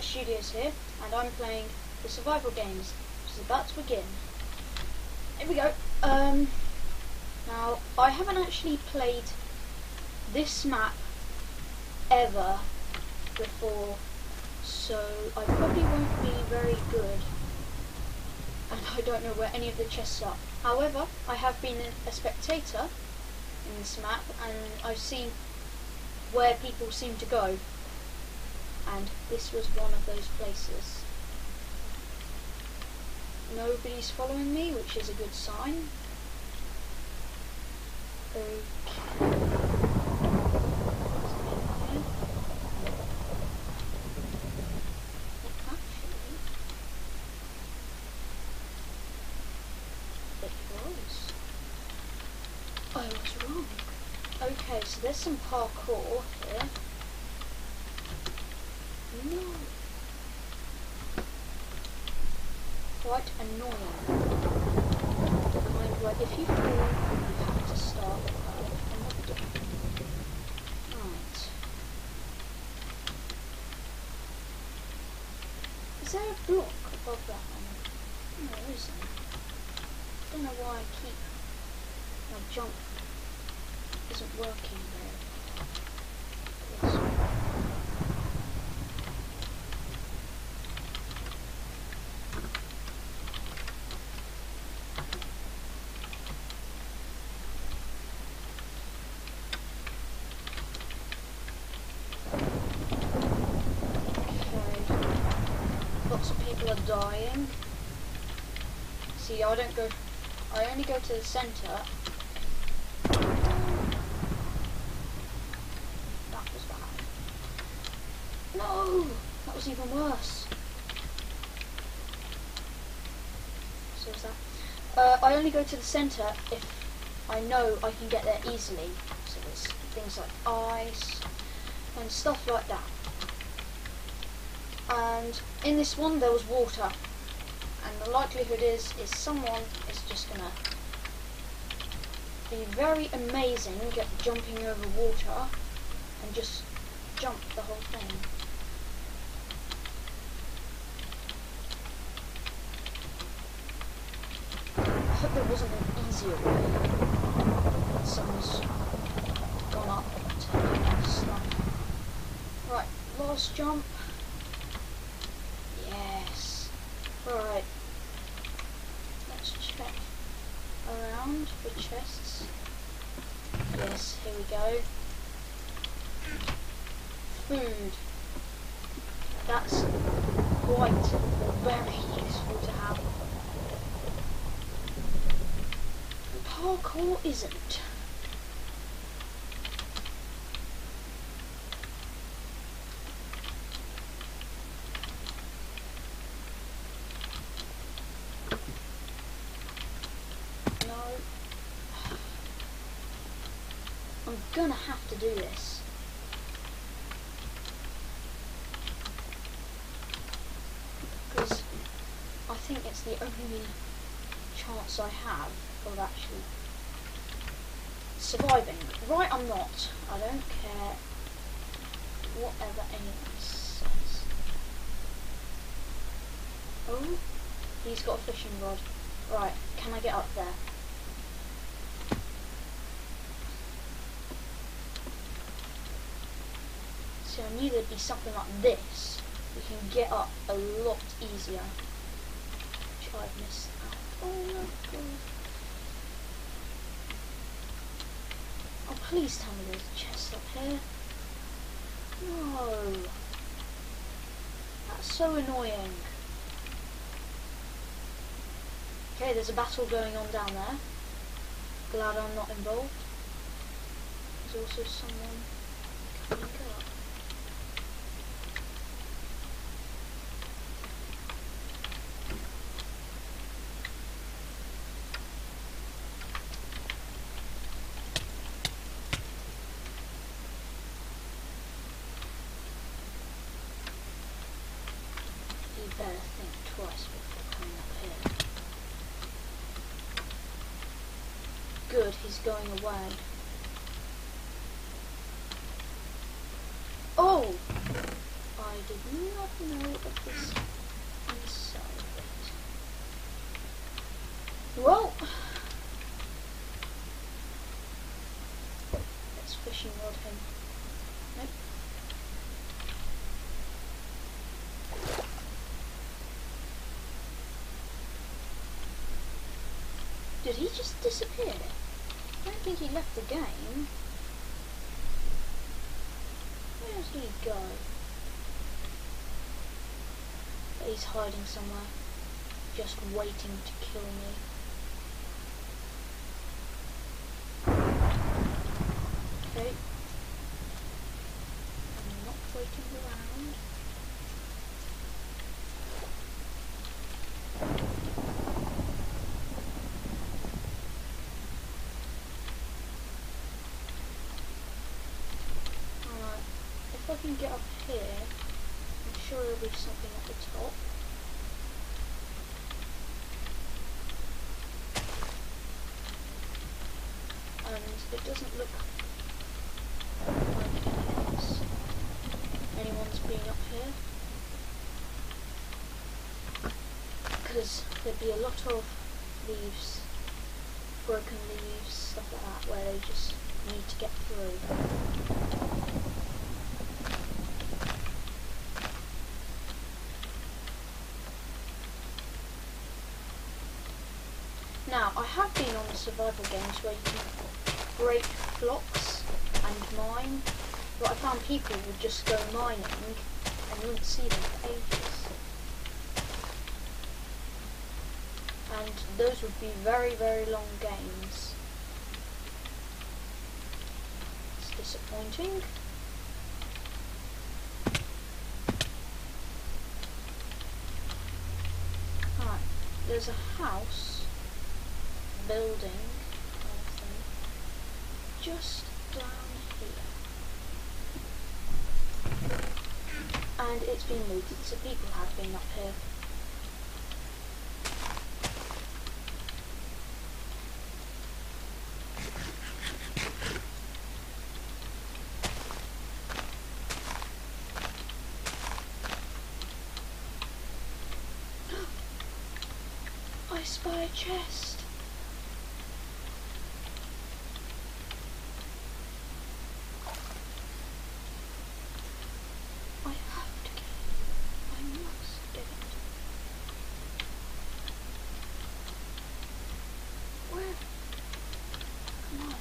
Studios here, and I'm playing the survival games, which is about to begin. Here we go. Um, now, I haven't actually played this map ever before, so I probably won't be very good, and I don't know where any of the chests are. However, I have been a spectator in this map, and I've seen where people seem to go and this was one of those places. Nobody's following me, which is a good sign. Okay. Actually, it was. I was wrong. Okay, so there's some parkour here. No. Quite annoying. Kind where if you fall, you have to start. Is there a block above that one? No, there isn't. I don't know why I keep my jump isn't working very well. This one. Okay. Lots of people are dying. See, I don't go. I only go to the centre. That was bad. No, that was even worse. So is that? Uh, I only go to the centre if I know I can get there easily. So there's things like ice and stuff like that and in this one there was water and the likelihood is is someone is just gonna be very amazing at jumping over water and just jump the whole thing. I hope there wasn't an easier way. Someone's gone up. Right, last jump. Yes. Alright. Let's check around for chests. Yes, here we go. Food. That's quite very useful to have. Parkour isn't. No. I'm gonna have to do this. Because I think it's the only chance I have of actually surviving. Right, I'm not. I don't care whatever anyone says. Oh, he's got a fishing rod. Right, can I get up there? So I knew there'd be something like this. We can get up a lot easier. Which I've missed out. Oh my god. Oh please tell me there's a chest up here. No. That's so annoying. Okay, there's a battle going on down there. Glad I'm not involved. There's also someone coming up. You better think twice before coming up here. Good, he's going away. Oh! I did not know of this inside it. Well, let's fishing rod him. Nope. Did he just disappear? I think he left the game. Where he go? But he's hiding somewhere, just waiting to kill me. Okay. I'm not waiting around. Alright, if I can get up here, I'm sure there'll be something at the top. And it doesn't look like anyone's, anyone's been up here. Because there'd be a lot of leaves, broken leaves, stuff like that, where they just need to get through. Now, I have been on the survival games where you break blocks and mine, but I found people would just go mining and you wouldn't see them for ages. And those would be very, very long games. It's disappointing. Alright, there's a house building just down here. And it's been looted, so people have been up here. I spy a chest. I have to get it. I must get it. Where? Come on.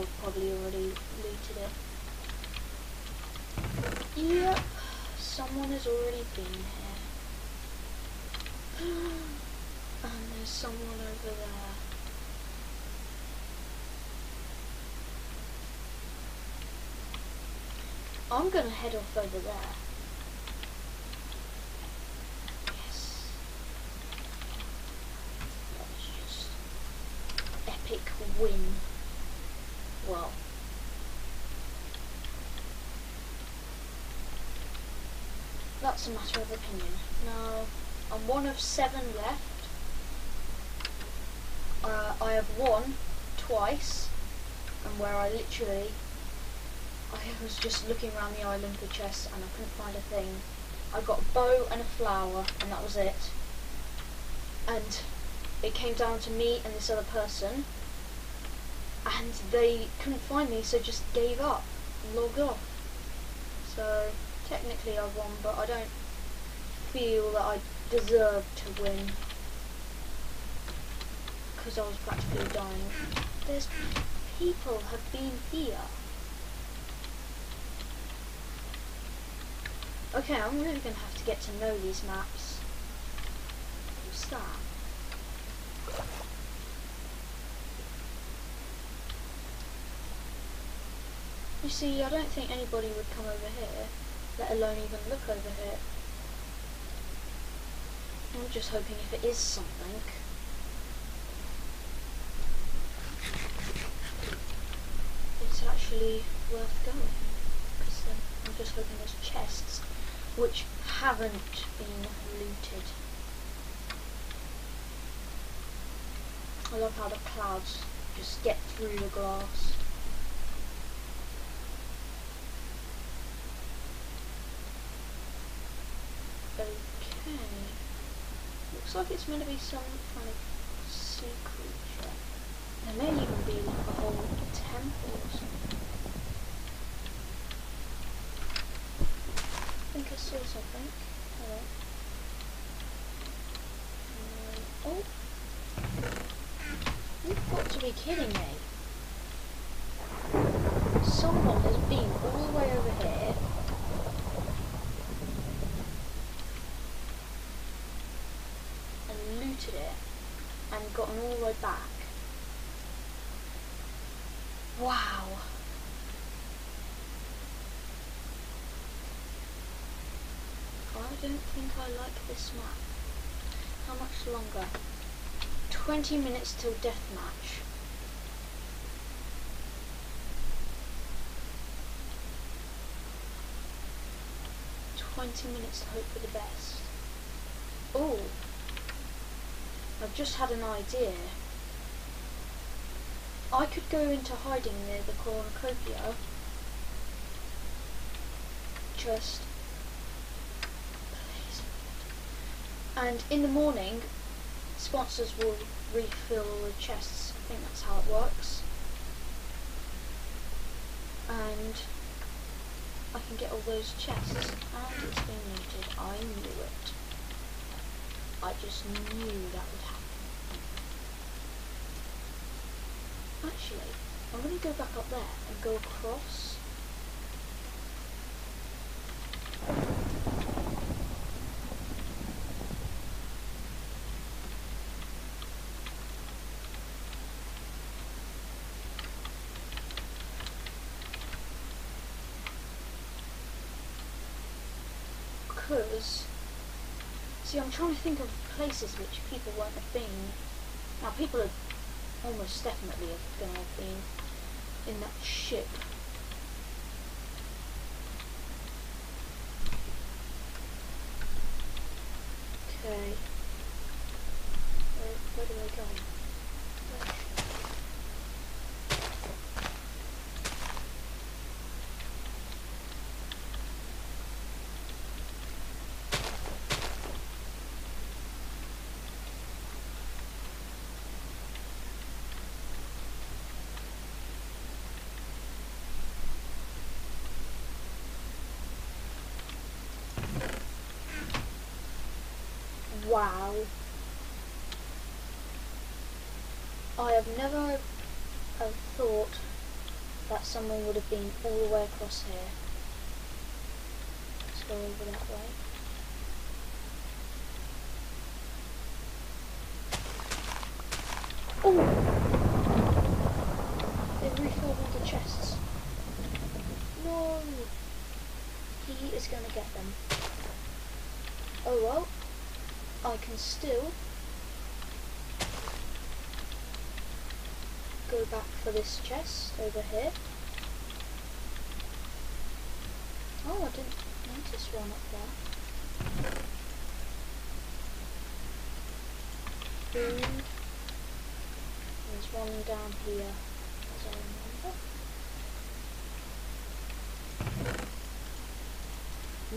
People probably already looted it. Yep, someone has already been here. and there's someone over there. I'm gonna head off over there. Yes. That's just epic win. Well. That's a matter of opinion. Now, I'm one of seven left. Uh, I have won twice, and where I literally I was just looking around the island for chests and I couldn't find a thing. I got a bow and a flower and that was it. And it came down to me and this other person and they couldn't find me so just gave up and logged off. So technically I won but I don't feel that I deserve to win because I was practically dying. There's people have been here. Okay, I'm really going to have to get to know these maps. What's that? You see, I don't think anybody would come over here, let alone even look over here. I'm just hoping if it is something. It's actually worth going. Because um, then I'm just hoping there's chests which haven't been looted. I love how the clouds just get through the glass. Looks like it's meant to be some kind of sea creature. There may even be like a whole temple or something. I think I saw something. Hello. Uh, oh! You've got to be kidding me. Someone has been all the way over here. And looted it and gotten all the way back. Wow. I don't think I like this map. How much longer? 20 minutes till deathmatch. Twenty minutes to hope for the best. Oh, I've just had an idea. I could go into hiding near the cornucopia. Just please. And in the morning, sponsors will refill the chests. I think that's how it works. And I can get all those chests. And it's been looted. I knew it. I just knew that would happen. Actually, I'm going to go back up there and go across. Because, see, I'm trying to think of places which people won't have been. Now, people are almost definitely going to have been in that ship. Okay. Where, where do I go? Where? Wow. I have never have thought that someone would have been all the way across here. Let's go over that way. Oh! They've refilled all the chests. No! He is going to get them. Oh well. I can still go back for this chest over here. Oh, I didn't notice one up there. There's one down here, as I remember.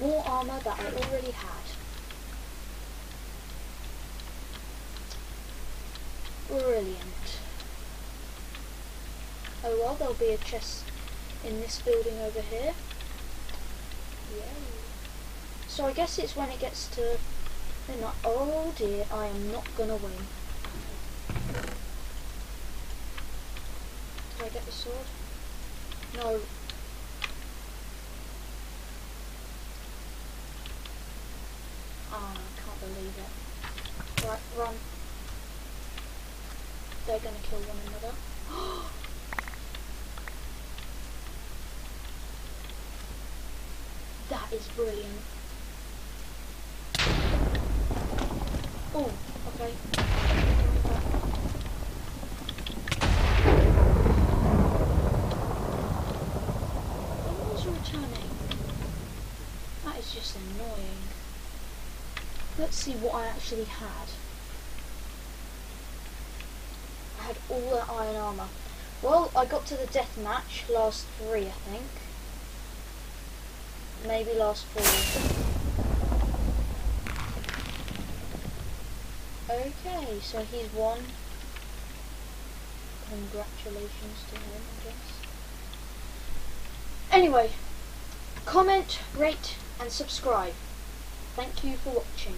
More armour that I already had. Brilliant. Oh well, there'll be a chest in this building over here. Yay. So I guess it's when it gets to... Oh dear, I am not gonna win. Did I get the sword? No. Ah, I can't believe it. Right, run they're gonna kill one another. that is brilliant. Oh, okay. Returning. That is just annoying. Let's see what I actually had all that iron armour. Well, I got to the death match, last three, I think. Maybe last four. Okay, so he's won. Congratulations to him, I guess. Anyway, comment, rate, and subscribe. Thank you for watching.